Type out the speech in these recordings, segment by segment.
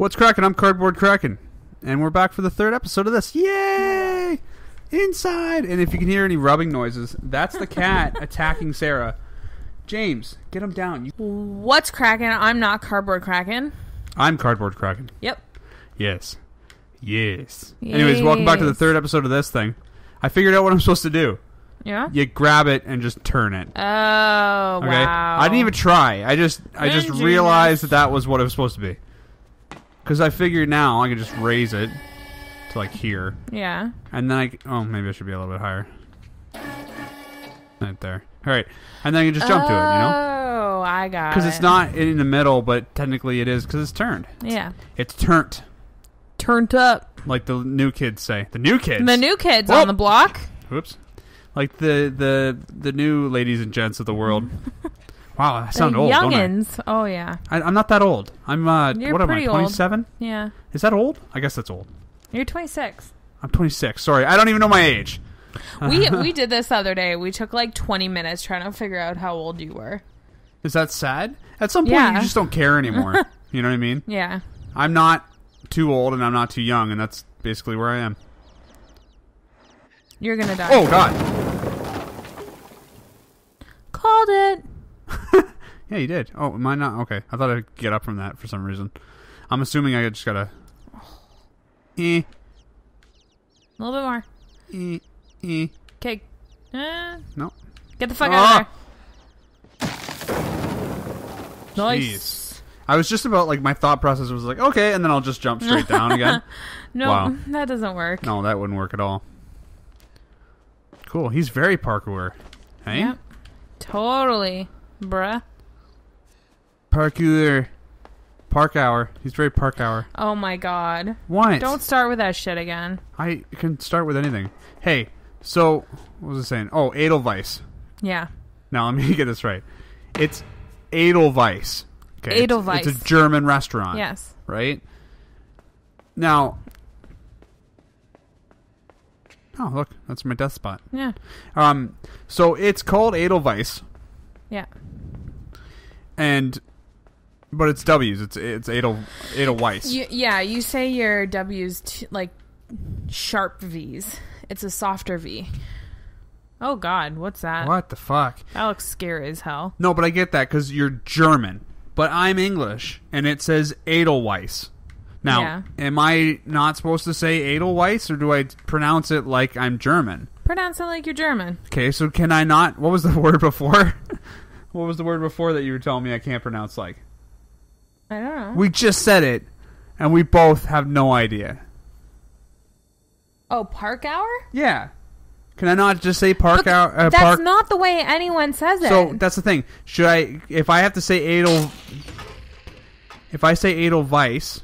What's cracking? I'm Cardboard Kraken, and we're back for the third episode of this. Yay! Inside, and if you can hear any rubbing noises, that's the cat attacking Sarah. James, get him down. You- What's cracking? I'm not cardboard cracking. I'm Cardboard Kraken. Yep. Yes, yes. Anyways, welcome back to the third episode of this thing. I figured out what I'm supposed to do. Yeah. You grab it and just turn it. Oh Okay. wow. I didn't even try. I just I just realized that that was what it was supposed to be. Because I figured now I could just raise it to like here, Yeah. and then I oh maybe I should be a little bit higher. Right there. All right, and then you just jump to it, you know, Oh, I got. It. Because it's not in the middle, but technically it is because it's turned. Yeah. It's turned, Turned up. like the new kids say. The new kids. The new kids Whoop. on the block. Whoops. Like the the the new ladies and gents of the world. wow, I sound the old, don't I? youngins. Oh yeah. I? I'm not that old. I'm uh, You're what am I? 27. Yeah. Is that old? I guess that's old. You're 26. I'm 26. Sorry, I don't even know my age. we we did this the other day. We took like 20 minutes trying to figure out how old you were. Is that sad? At some point, Yeah. you just don't care anymore. you know what I mean? Yeah. I'm not too old and I'm not too young, and that's basically where I am. You're gonna die. Oh God! Called it. Yeah, you did. Oh, am I not? Okay, I thought I'd get up from that for some reason. I'm assuming I just gotta. Eh, A little bit more. eh, eh. Okay. Uh, No. get the fuck Ah. out of there. Nice. Jeez. I was just about like my thought process was like okay, and then I'll just jump straight down again. No, Wow. that doesn't work. No, that wouldn't work at all. Cool. He's very parkour. Hey? Yep. Totally, bruh. Parkour. Park hour. He's very park hour. Oh my god. What? Don't start with that shit again. I can start with anything. Hey, so what was I saying? Oh, Edelweiss. Yeah. Now let me get this right. It's Edelweiss. Okay. it's- Edelweiss. It's, a German restaurant. Yes. Right. Now. Oh look, that's my death spot. Yeah. Um, so it's called Edelweiss, Yeah. and but it's W's. It's it's Edel Edelweiss. You, yeah, you say your W's t- like sharp V's. It's a softer V. Oh god, what's that? What the fuck? That looks scary as hell. No, but I get that because you're German, but I'm English, and it says Edelweiss. Now, Yeah. am I not supposed to say Edelweiss, or do I pronounce it like I'm German? Pronounce it like you're German. Okay, so can I not? What was the word before? what was the word before that you were telling me I can't pronounce like? I don't know. We just said it, and we both have no idea. oh, park hour? Yeah. Can I not just say park But hour? Uh, That's park. not the way anyone says it. so that's the thing. Should I? If I have to say Edel, if I say Edelweiss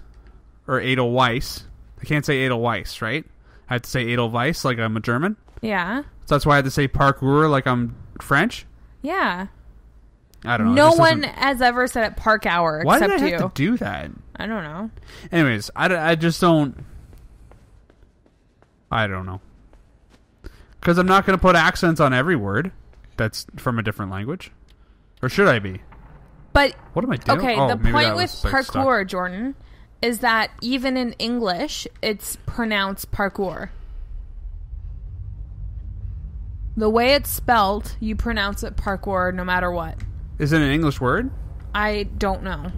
or Edelweiss, I can't say Edelweiss, right? I have to say Edelweiss like I'm a German. yeah. So that's why I have to say parkour like I'm French. Yeah. I don't know. No one has ever said it park hour Why did except I you. have to do that? I don't know. Anyways, I, I just don't. I don't know. Because I'm not going to put accents on every word that's from a different language. Or should I be? But What am I doing? okay, Oh, the point with was, like, stuck. parkour, Jordan, is that even in English, it's pronounced parkour. The way it's spelled, you pronounce it parkour no matter what. Is it an English word? I don't know.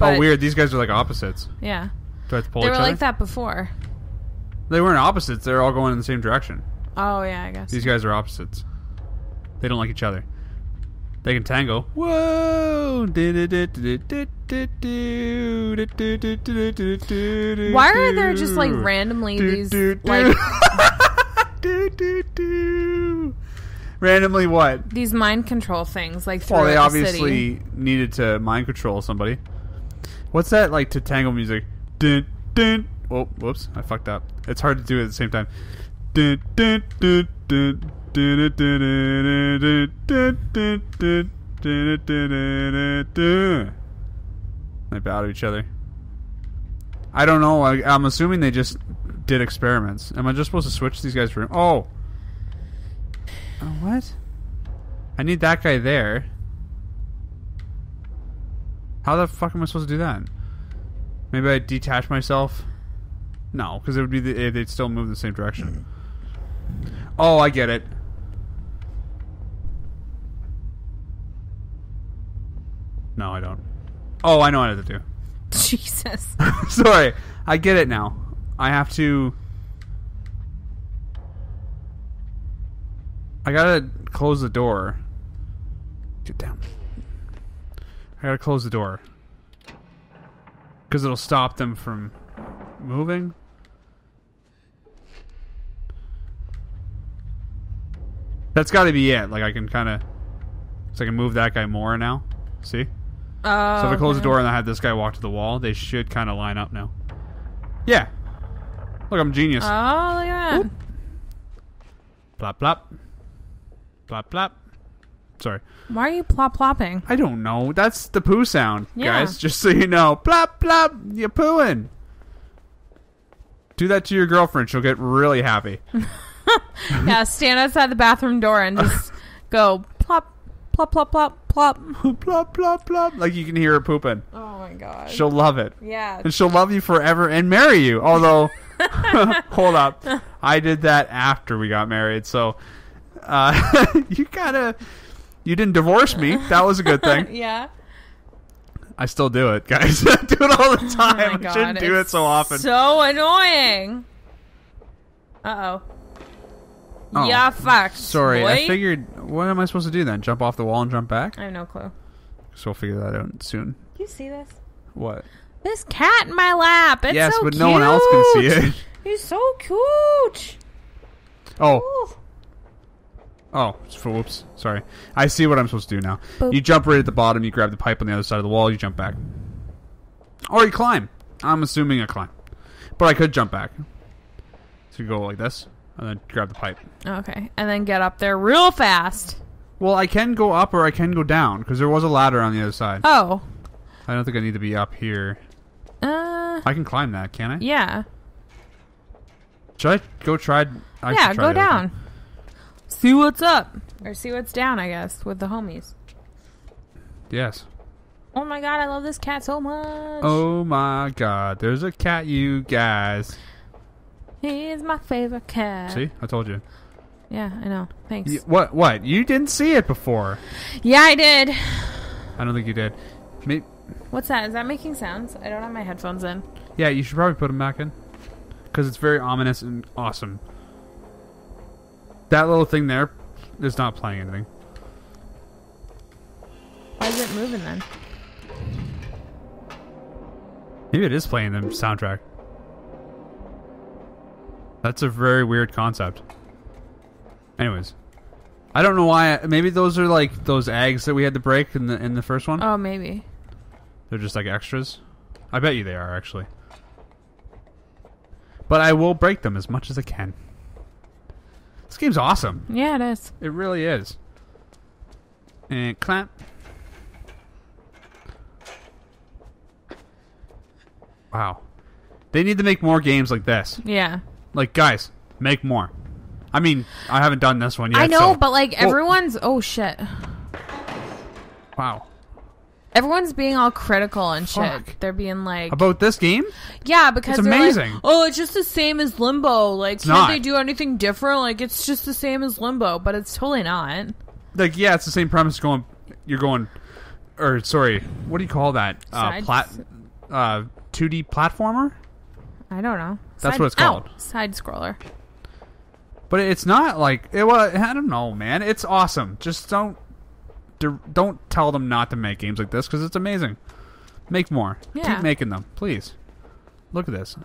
oh, weird. These guys are like opposites. Yeah. Do I have to pull They each were other? like that before. They weren't opposites. They're all going in the same direction. Oh, yeah, I guess. These guys are opposites. They don't like each other. They can tango. Whoa! Why are there just like randomly these like randomly what? These mind control things, like throughout Well, they obviously city. needed to mind control somebody. What's that like to tango music? Dun dun. Oh, whoops! I fucked up. It's hard to do it at the same time. Dun dun dun dun. They bow to each other. I don't know. I, I'm assuming they just did experiments. Am I just supposed to switch these guys' room? Oh, Oh, what? I need that guy there. How the fuck am I supposed to do that? Maybe I detach myself. No, because it would be the, eh, they'd still move in the same direction. Oh, I get it. No, I don't. Oh, I know what I have to do. Jesus. Sorry, I get it now. I have to. I gotta close the door. Get down. I gotta close the door. Because it'll stop them from moving. That's gotta be it. Like, I can kind of. So I can move that guy more now. See? Oh. So if I close the door and I have this guy walk to the wall, they should kind of line up now. Yeah. Look, I'm genius. Oh, look at that. plop plop. Plop plop. Sorry. Why are you plop plopping? I don't know. That's the poo sound, Yeah. guys. Just so you know. Plop plop. You're pooing. Do that to your girlfriend. She'll get really happy. yeah, stand outside the bathroom door and just go plop, plop, plop, plop, plop. plop plop plop. Like you can hear her pooping. Oh my god. She'll love it. yeah. and she'll love you forever and marry you. Although, hold up, I did that after we got married, so uh, you gotta. You didn't divorce me. That was a good thing. yeah. I still do it, guys. I do it all the Oh time. I shouldn't do it so often. So annoying. Uh oh. Oh, yeah, fuck. Sorry, I figured. What am I supposed to do then? Jump off the wall and jump back? I have no clue. So we'll figure that out soon. You see this? What? This cat in my lap. It's yes, so but no one else can see it. He's so cute. Oh, Ooh. Oh, whoops. Sorry. I see what I'm supposed to do now. Boop. You jump right at the bottom. You grab the pipe on the other side of the wall. You jump back, or you climb. I'm assuming a climb, but I could jump back. So you go like this, and then grab the pipe. Okay, and then get up there real fast. Well, I can go up or I can go down because there was a ladder on the other side. Oh. I don't think I need to be up here. Uh. I can climb that, can I? Yeah. Should I go try? I yeah. try Go down. See what's up, or see what's down. I guess with the homies. Yes. Oh my god, I love this cat so much. Oh my God! There's a cat, you guys. He's my favorite cat. See, I told you. Yeah, I know. Thanks. What? What? You didn't see it before. Yeah, I did. I don't think you did. What's that? Is that making sounds? I don't have my headphones in. yeah, you should probably put them back in because it's very ominous and awesome. That little thing there is not playing anything. Why is it moving then? Maybe it is playing the soundtrack. That's a very weird concept. Anyways, I don't know why. Maybe those are like those eggs that we had to break in the in the first one. Oh, maybe. They're just like extras. I bet you they are actually. But I will break them as much as I can. This game's awesome. Yeah, it is. It really is. And clap. Wow. They need to make more games like this. Yeah. Like, guys, make more. I mean, I haven't done this one yet. I know, so- but like everyone's oh shit. wow. Everyone's being all critical and shit. Fuck. They're being like About this game? Yeah, because It's they're like, amazing. oh, it's just the same as Limbo. Like, can't not. they do anything different? Like, it's just the same as Limbo, but it's totally not. Like, yeah, it's the same premise. Going, you're going, or sorry, what do you call that? Uh, plat, uh, 2D platformer. I don't know. That's Side- what it's called. ow, side scroller. But it's not like it was. I don't know, man. It's awesome. Just don't don't tell them not to make games like this because it's amazing. Make more. Yeah. Keep making them, please. Look at this.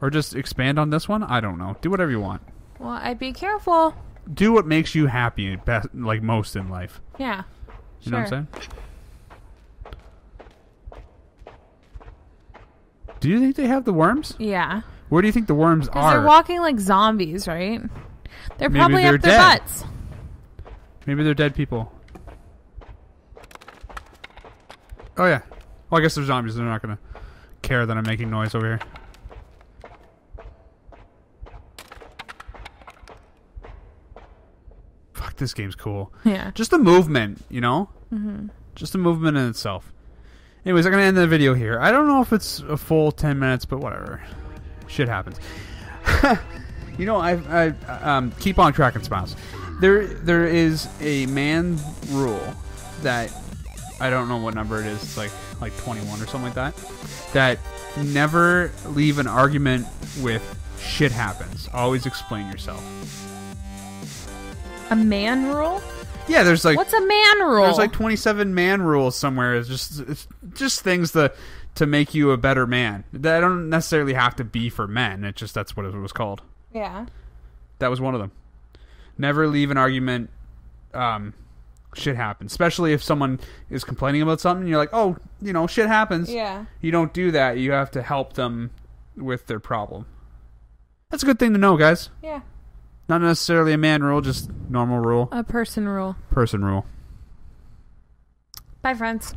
Or just expand on this one. I don't know. Do whatever you want. Well, I'd be careful. Do what makes you happy, best, like most in life. Yeah. You know what I'm Sure. saying? Do you think they have the worms? Yeah. Where do you think the worms are? they're walking like zombies, right? They're Maybe probably they're up their dead. butts. Maybe they're dead people. Oh yeah. Well, I guess they're zombies. They're not gonna care that I'm making noise over here. Fuck, this game's cool. Yeah. Just the movement, you know. Mm-hmm. Just the movement in itself. Anyways, I'm gonna end the video here. I don't know if it's a full ten minutes, but whatever. Shit happens. you know, I, I um, keep on tracking smiles. There, there is a man rule that I don't know what number it is. It's like like 21 or something like that. That never leave an argument with shit happens. Always explain yourself. A man rule? Yeah, there's like What's a man rule? there's like 27 man rules somewhere. It's just it's just things to to make you a better man. That don't necessarily have to be for men. It just that's what it was called. yeah. That was one of them. Never leave an argument. Um, shit happens, especially if someone is complaining about something. You're like, oh, you know, shit happens. Yeah. You don't do that. You have to help them with their problem. That's a good thing to know, guys. Yeah. Not necessarily a man rule, just normal rule, A person rule. person rule. Bye, friends.